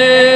Yeah.